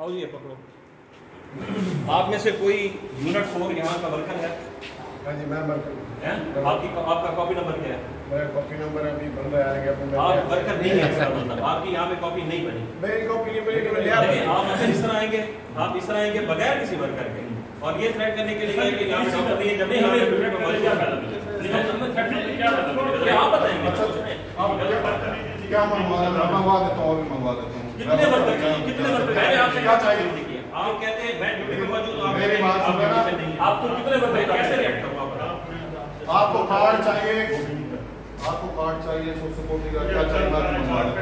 आओ जी ये पकड़ो। आप में से कोई यूनिट फोर यहाँ का वर्कर है? हाँ जी मैं वर्कर हैं? आपकी आपका कॉपी नंबर क्या है? मेरा कॉपी नंबर अभी बन रहा है आप वर्कर नहीं है इसका मतलब। आपकी यहाँ पे कॉपी नहीं बनी। मेरी कॉपी नहीं बनी तो मैं आप अगर इस तरह आएँगे आप इस तरह आएँगे बगैर किसी वर्कर के। और ये थ्रेट करने के लिए कि यहाँ पे डॉक्टर जब नहीं हमें करने का क्या फ़ायदा मिलेगा क्या फ़ायदा मिलेगा आप बताएँगे। क्या मंगवा देता हूँ मंगवा देता हूँ। कितने वर्कर चाहिए कितने वर्कर क्या चाहिए आप कहते हैं मैं ड्यूटी पे मौजूद हूँ, आप मेरी बात सुनो ना। हैं। आपको कितने वर्कर कैसे रिएक्ट करूँ आप? बताओ आपको कार्ड चाहिए? आपको कार्ड चाहिए सोशल सिक्योरिटी का क्या चाहिए हूँ। कर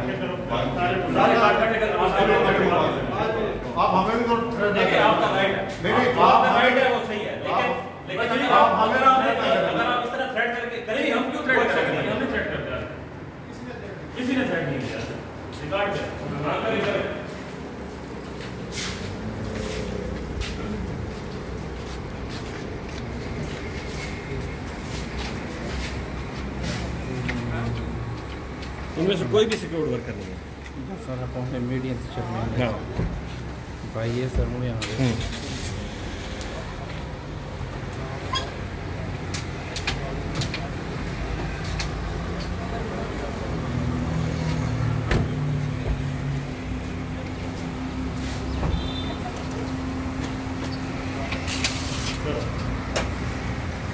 आप हमें भी तो देखिए आपका राइट है। नहीं, नहीं, आप- राइट है वो सही है। लेकिन लेकिन आप हमें अगर आप कर हैं। अगर आप इस तरह थ्रेट करके करेंगे हम क्यों थ्रेट करेंगे? हमने थ्रेट कर दिया। किसी ने थ्रेट नहीं किया। रिकॉर्ड है। उनमें से कोई भी सिक्योर्ड वर्कर नहीं है। सर आप अपने मीडियम टीचर में हाँ। भाई ये सर हूँ यहाँ Thank